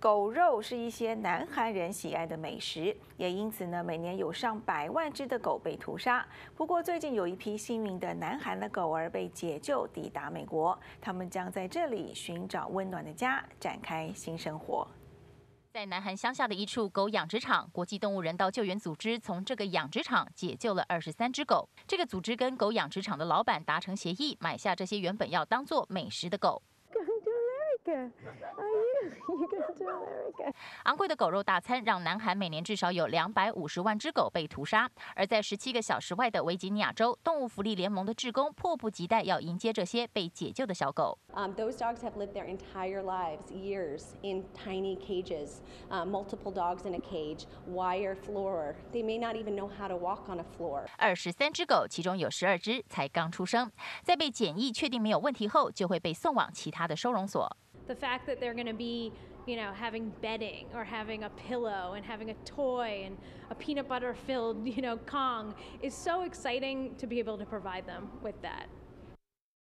狗肉是一些南韩人喜爱的美食，也因此呢，每年有上百万只的狗被屠杀。不过，最近有一批幸运的南韩的狗儿被解救，抵达美国，他们将在这里寻找温暖的家，展开新生活。在南韩乡下的一处狗养殖场，国际动物人道救援组织从这个养殖场解救了二十三只狗。这个组织跟狗养殖场的老板达成协议，买下这些原本要当做美食的狗。昂贵的狗肉大餐让南韩每年至少有两百五十万只狗被屠杀。而在十七个小时外的维吉尼亚州，动物福利联盟的志工迫不及待要迎接这些被解救的小狗。Um, those dogs have lived their entire lives, years, in tiny cages. Uh, multiple dogs in a cage, wire floor. They may not even know how to walk on a floor. 二十三只狗，其中有十二只才刚出生，在被检疫确定没有问题后，就会被送往其他的收容所。The fact that they're going to be, you know, having bedding or having a pillow and having a toy and a peanut butter filled, you know, Kong is so exciting to be able to provide them with that.